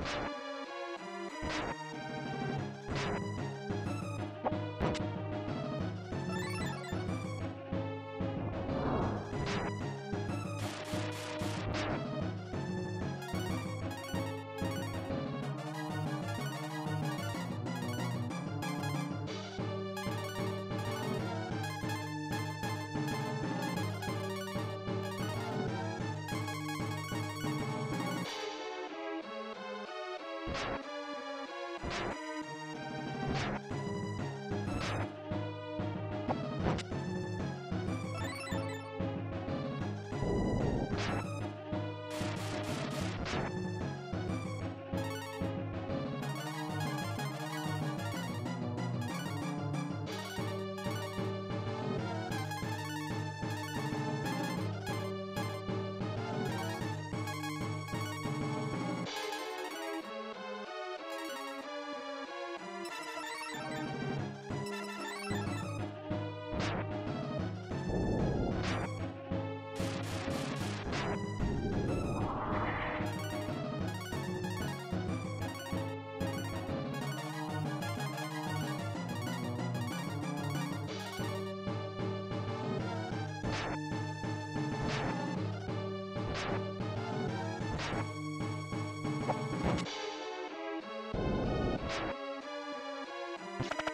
you Thank you. you